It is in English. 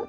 Oh,